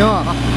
行啊